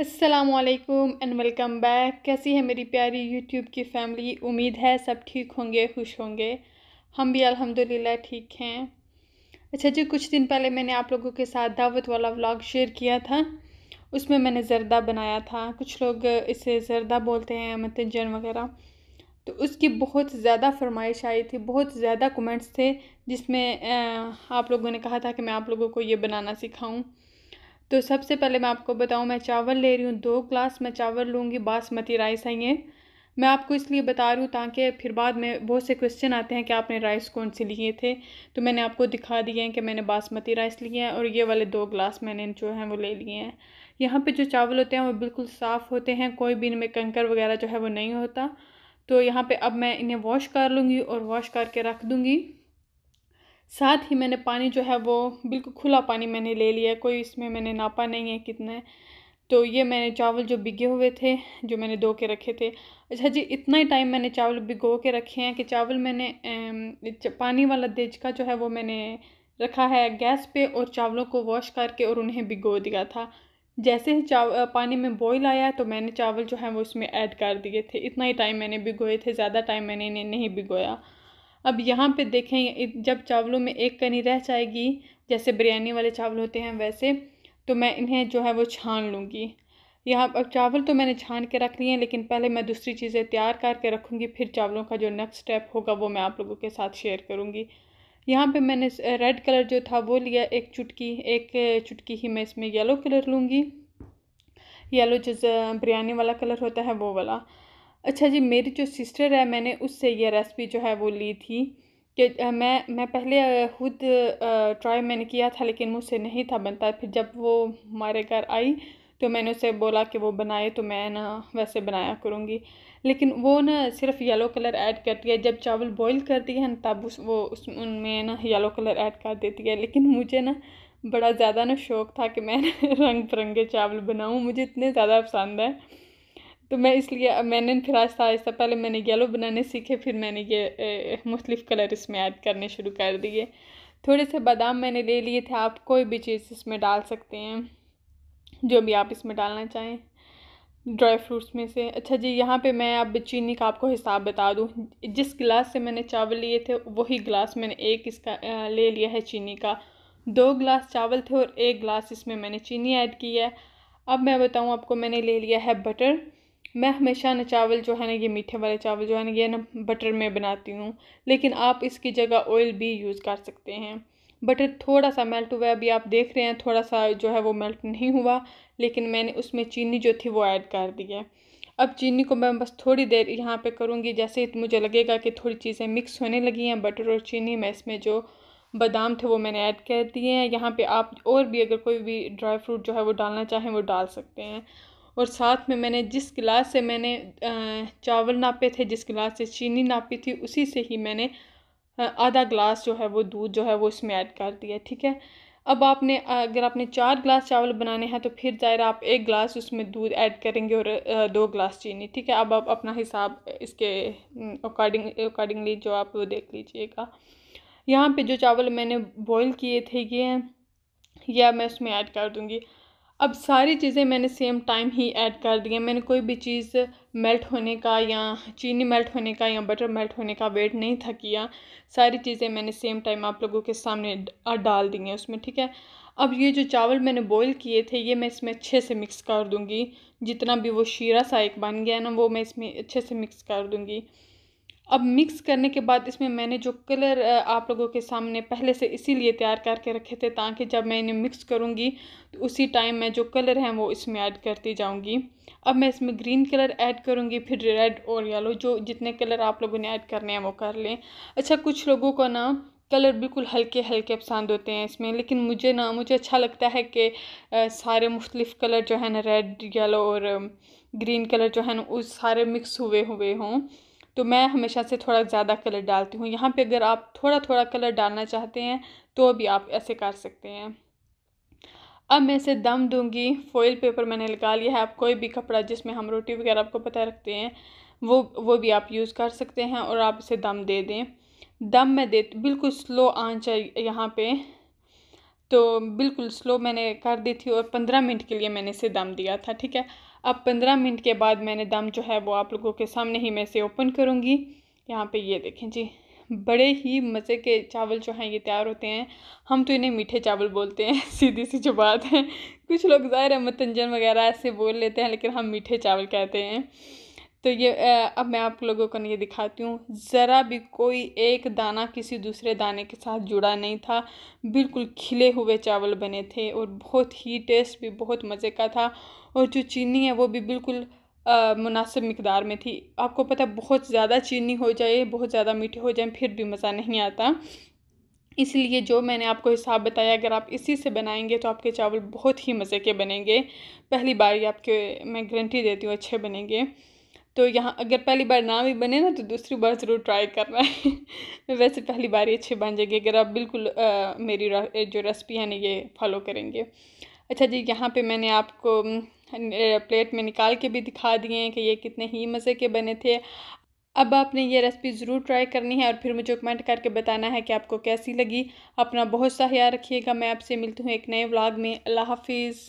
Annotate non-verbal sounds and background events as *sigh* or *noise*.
असलकुम and welcome back कैसी है मेरी प्यारी यूट्यूब की फैमिली उम्मीद है सब ठीक होंगे, खुश होंगे। हम भी अल्हम्दुलिल्लाह ठीक हैं। अच्छा जी, कुछ दिन पहले मैंने आप लोगों के साथ दावत वाला व्लॉग शेयर किया था। उसमें मैंने ज़रदा बनाया था। कुछ लोग इसे ज़रदा बोलते हैं मतजन वगैरह। तो उसकी बहुत ज़्यादा फरमाइश आई थी, बहुत ज़्यादा कमेंट्स थे, जिसमें आप लोगों ने कहा था कि मैं आप लोगों को ये बनाना सिखाऊं। तो सबसे पहले मैं आपको बताऊँ, मैं चावल ले रही हूँ, दो ग्लास मैं चावल लूँगी, बासमती राइस है ये। मैं आपको इसलिए बता रही हूँ ताकि फिर बाद में बहुत से क्वेश्चन आते हैं कि आपने राइस कौन से लिए थे। तो मैंने आपको दिखा दिए हैं कि मैंने बासमती राइस लिए हैं और ये वाले दो ग्लास मैंने जो हैं वो ले लिए हैं। यहाँ पे जो चावल होते हैं वो बिल्कुल साफ़ होते हैं, कोई भी इनमें कंकर वगैरह जो है वो नहीं होता। तो यहाँ पर अब मैं इन्हें वॉश कर लूँगी और वॉश करके रख दूँगी। साथ ही मैंने पानी जो है वो बिल्कुल खुला पानी मैंने ले लिया, कोई इसमें मैंने नापा नहीं है कितना। तो ये मैंने चावल जो भिगे हुए थे, जो मैंने धो के रखे थे। अच्छा जी, इतना ही टाइम मैंने चावल भिगो के रखे हैं कि चावल मैंने पानी वाला देजका जो है वो मैंने रखा है गैस पे और चावलों को वॉश करके और उन्हें भिगो दिया था। जैसे ही चाव पानी में बॉईल आया तो मैंने चावल जो है वो उसमें ऐड कर दिए थे। इतना ही टाइम मैंने भिगोए थे, ज़्यादा टाइम मैंने इन्हें नहीं भिगोया। अब यहाँ पे देखें जब चावलों में एक कनी रह जाएगी, जैसे बिरयानी वाले चावल होते हैं वैसे तो मैं इन्हें जो है वो छान लूँगी। यहाँ अब चावल तो मैंने छान के रख लिए हैं लेकिन पहले मैं दूसरी चीज़ें तैयार करके रखूँगी, फिर चावलों का जो नेक्स्ट स्टेप होगा वो मैं आप लोगों के साथ शेयर करूँगी। यहाँ पे मैंने रेड कलर जो था वो लिया, एक चुटकी एक चुटकी ही मैं इसमें येलो कलर लूँगी। येलो जो बिरयानी वाला कलर होता है वो वाला। अच्छा जी, मेरी जो सिस्टर है, मैंने उससे ये रेसिपी जो है वो ली थी कि मैं मैं पहले खुद ट्राई मैंने किया था, लेकिन मुझसे नहीं था बनता। फिर जब वो हमारे घर आई तो मैंने उसे बोला कि वो बनाए तो मैं ना वैसे बनाया करूँगी। लेकिन वो ना सिर्फ़ येलो कलर ऐड करती है। जब चावल बॉईल करती है ना, तब उस, वो उस, उनमें ना येलो कलर ऐड कर देती है। लेकिन मुझे ना बड़ा ज़्यादा ना शौक़ था कि मैं *laughs* रंग बिरंगे चावल बनाऊँ। मुझे इतने ज़्यादा पसंद है। तो मैं इसलिए मैंने फिर आहिस्ता आहिस्ता पहले मैंने येलो बनाने सीखे, फिर मैंने ये मुख्तलिफ़ कलर इसमें ऐड करने शुरू कर दिए। थोड़े से बादाम मैंने ले लिए थे, आप कोई भी चीज़ इसमें डाल सकते हैं, जो भी आप इसमें डालना चाहें। ड्राई फ्रूट्स में से। अच्छा जी, यहाँ पे मैं अब चीनी का आपको हिसाब बता दूँ। जिस गिलास से मैंने चावल लिए थे, वही गिलास मैंने एक इसका ले लिया है चीनी का। दो गिलास चावल थे और एक गिलास इसमें मैंने चीनी ऐड की है। अब मैं बताऊँ, आपको मैंने ले लिया है बटर मैं हमेशा ना चावल जो है ना, ये मीठे वाले चावल जो है ना, ये ना बटर में बनाती हूँ। लेकिन आप इसकी जगह ऑयल भी यूज़ कर सकते हैं। बटर थोड़ा सा मेल्ट हुआ है, अभी आप देख रहे हैं, थोड़ा सा जो है वो मेल्ट नहीं हुआ, लेकिन मैंने उसमें चीनी जो थी वो ऐड कर दी है। अब चीनी को मैं बस थोड़ी देर यहाँ पे करूँगी, जैसे मुझे लगेगा कि थोड़ी चीज़ें मिक्स होने लगी हैं बटर और चीनी, में इसमें जो बादाम थे वो मैंने ऐड कर दिए हैं। यहाँ पे आप और भी अगर कोई भी ड्राई फ्रूट जो है वो डालना चाहें, वो डाल सकते हैं। और साथ में मैंने जिस गिलास से मैंने चावल नापे थे, जिस गिलास से चीनी नापी थी, उसी से ही मैंने आधा गिलास जो है वो दूध जो है वो इसमें ऐड कर दिया, ठीक है? अब आपने, अगर आपने चार गिलास चावल बनाने हैं तो फिर ज़ाहिर आप एक गिलास उसमें दूध ऐड करेंगे और दो गिलास चीनी, ठीक है? अब आप अपना हिसाब इसके अकॉर्डिंग अकॉर्डिंगली जो आप वो देख लीजिएगा। यहाँ पे जो चावल मैंने बॉईल किए थे, ये, या मैं उसमें ऐड कर दूँगी। अब सारी चीज़ें मैंने सेम टाइम ही ऐड कर दी हैं। मैंने कोई भी चीज़ मेल्ट होने का या चीनी मेल्ट होने का या बटर मेल्ट होने का वेट नहीं था किया। सारी चीज़ें मैंने सेम टाइम आप लोगों के सामने डाल दी हैं उसमें, ठीक है? अब ये जो चावल मैंने बॉईल किए थे, ये मैं इसमें अच्छे से मिक्स कर दूँगी। जितना भी वो शीरा सा एक बन गया ना, वो मैं इसमें अच्छे से मिक्स कर दूँगी। अब मिक्स करने के बाद इसमें मैंने जो कलर आप लोगों के सामने पहले से इसीलिए तैयार करके रखे थे ताकि जब मैं इन्हें मिक्स करूँगी तो उसी टाइम मैं जो कलर हैं वो इसमें ऐड करती जाऊँगी। अब मैं इसमें ग्रीन कलर ऐड करूँगी, फिर रेड और येलो जो जितने कलर आप लोगों ने ऐड करने हैं वो कर लें। अच्छा कुछ लोगों को ना कलर बिल्कुल हल्के हल्के पसंद होते हैं इसमें, लेकिन मुझे ना, मुझे अच्छा लगता है कि सारे मुख्तलिफ़ कलर जो है ना रेड येलो और ग्रीन कलर जो है ना उस सारे मिक्स हुए हुए हों। तो मैं हमेशा से थोड़ा ज़्यादा कलर डालती हूँ। यहाँ पे अगर आप थोड़ा थोड़ा कलर डालना चाहते हैं तो भी आप ऐसे कर सकते हैं। अब मैं इसे दम दूँगी। फॉइल पेपर मैंने लगा लिया है। आप कोई भी कपड़ा जिसमें हम रोटी वगैरह आपको पता रखते हैं, वो वो भी आप यूज़ कर सकते हैं और आप इसे दम दे दें। दम मैं दे, बिल्कुल स्लो आँच है यहाँ पे। तो बिल्कुल स्लो मैंने कर दी थी और पंद्रह मिनट के लिए मैंने इसे दम दिया था, ठीक है? अब पंद्रह मिनट के बाद मैंने दम जो है वो आप लोगों के सामने ही मैं इसे ओपन करूँगी। यहाँ पे ये देखें जी, बड़े ही मज़े के चावल जो हैं ये तैयार होते हैं। हम तो इन्हें मीठे चावल बोलते हैं, *laughs* सीधी सी जो बात है। कुछ लोग ज़ाहिर है मतंजन वगैरह ऐसे बोल लेते हैं, लेकिन हम मीठे चावल कहते हैं। तो ये अब मैं आप लोगों को ये दिखाती हूँ। ज़रा भी कोई एक दाना किसी दूसरे दाने के साथ जुड़ा नहीं था। बिल्कुल खिले हुए चावल बने थे और बहुत ही टेस्ट भी, बहुत मज़े का था। और जो चीनी है वो भी बिल्कुल मुनासिब मकदार में थी। आपको पता बहुत ज़्यादा चीनी हो जाए, बहुत ज़्यादा मीठे हो जाए, फिर भी मज़ा नहीं आता। इसलिए जो मैंने आपको हिसाब बताया, अगर आप इसी से बनाएँगे तो आपके चावल बहुत ही मज़े के बनेंगे। पहली बार ही आपके, मैं गारंटी देती हूँ, अच्छे बनेंगे। तो यहाँ अगर पहली बार ना भी बने ना तो दूसरी बार ज़रूर ट्राई करना है। *laughs* वैसे पहली बार ही अच्छे बन जाएँगे अगर आप बिल्कुल आ, मेरी जो रेसिपी है ना ये फॉलो करेंगे। अच्छा जी यहाँ पे मैंने आपको प्लेट में निकाल के भी दिखा दिए हैं कि ये कितने ही मज़े के बने थे। अब आपने ये रेसिपी ज़रूर ट्राई करनी है और फिर मुझे कमेंट करके बताना है कि आपको कैसी लगी। अपना बहुत सा ख्याल रखिएगा। मैं आपसे मिलती हूँ एक नए व्लॉग में। अल्लाह हाफिज़।